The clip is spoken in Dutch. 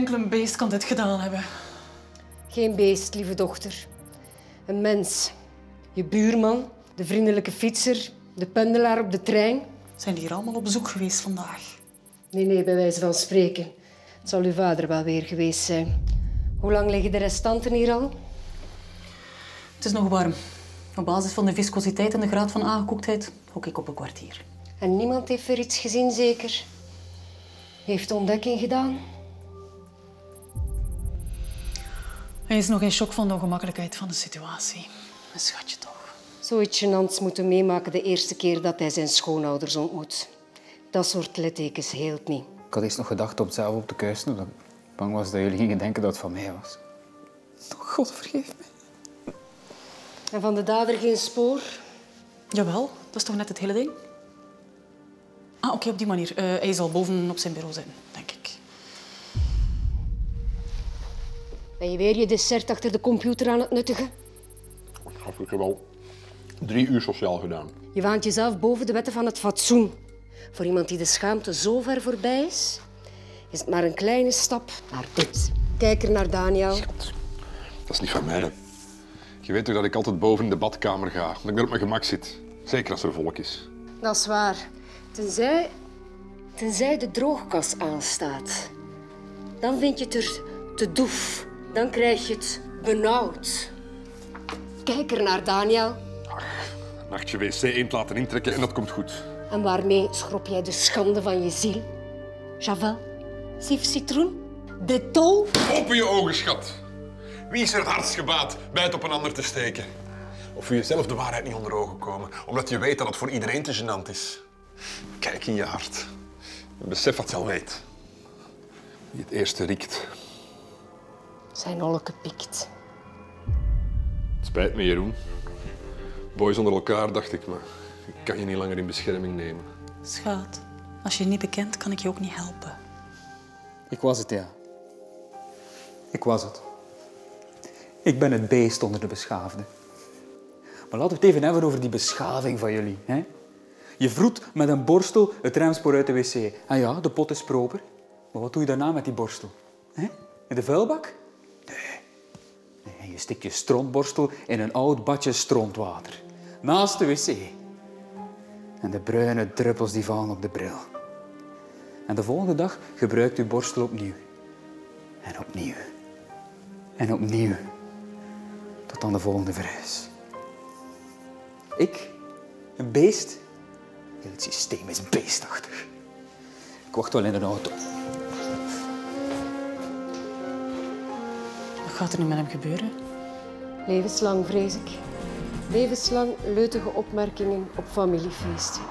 enkel een beest kan dit gedaan hebben. Geen beest, lieve dochter. Een mens. Je buurman, de vriendelijke fietser, de pendelaar op de trein. Zijn die hier allemaal op bezoek geweest vandaag? Nee, nee, bij wijze van spreken. Het zal uw vader wel weer geweest zijn. Hoe lang liggen de restanten hier al? Het is nog warm. Op basis van de viscositeit en de graad van aangekooktheid hok ik op een kwartier. En niemand heeft er iets gezien, zeker? Heeft ontdekking gedaan? Hij is nog in shock van de ongemakkelijkheid van de situatie. Een schatje toch. Zoiets gênants moeten meemaken de eerste keer dat hij zijn schoonouders ontmoet. Dat soort littekens heelt niet. Ik had eerst nog gedacht om het zelf op te kuisen, omdat ik bang was dat jullie gingen denken dat het van mij was. Oh, God, vergeef me. En van de dader geen spoor? Jawel, dat is toch net het hele ding? Ah, oké, op die manier. Eh, hij zal boven op zijn bureau zijn, Ben je weer je dessert achter de computer aan het nuttigen? Ik heb wel drie uur sociaal gedaan. Je waant jezelf boven de wetten van het fatsoen. Voor iemand die de schaamte zo ver voorbij is, is het maar een kleine stap naar dit. Kijk er naar Daniel. Dat is niet van mij. hè. Je weet toch dat ik altijd boven in de badkamer ga, dat ik daar op mijn gemak zit. Zeker als er volk is. Dat is waar. Tenzij, tenzij de droogkas aanstaat. Dan vind je het er te doef. Dan krijg je het benauwd. Kijk er naar Daniel. Een nachtje wc-eend laten intrekken en dat komt goed. En waarmee schrop jij de schande van je ziel? Javel, Sief Citroen, de tol. Open je ogen, schat. Wie is er het hardst gebaat bij het op een ander te steken? Of wil je zelf de waarheid niet onder ogen komen, omdat je weet dat het voor iedereen te gênant is? Kijk in je hart. En besef wat je al weet. Wie het eerste riekt. Zijn olke piekt. Het spijt me, Jeroen. Boys onder elkaar, dacht ik, maar ik kan je niet langer in bescherming nemen. Schat, als je je niet bekent, kan ik je ook niet helpen. Ik was het, ja. Ik was het. Ik ben het beest onder de beschaafden. Maar laten we het even hebben over die beschaving van jullie. Hè? Je vroet met een borstel het remspoor uit de wc. Ah ja, de pot is proper. Maar wat doe je daarna met die borstel? Hè? In de vuilbak? Je stikt je strontborstel in een oud badje strontwater. Naast de wc. En de bruine druppels die vallen op de bril. En de volgende dag gebruikt u borstel opnieuw. En opnieuw. En opnieuw. Tot aan de volgende verhuis. Ik, een beest? Het systeem is beestachtig. Ik wacht wel in een auto. Gaat er nu met hem gebeuren? Levenslang, vrees ik. Levenslang leutige opmerkingen op familiefeesten.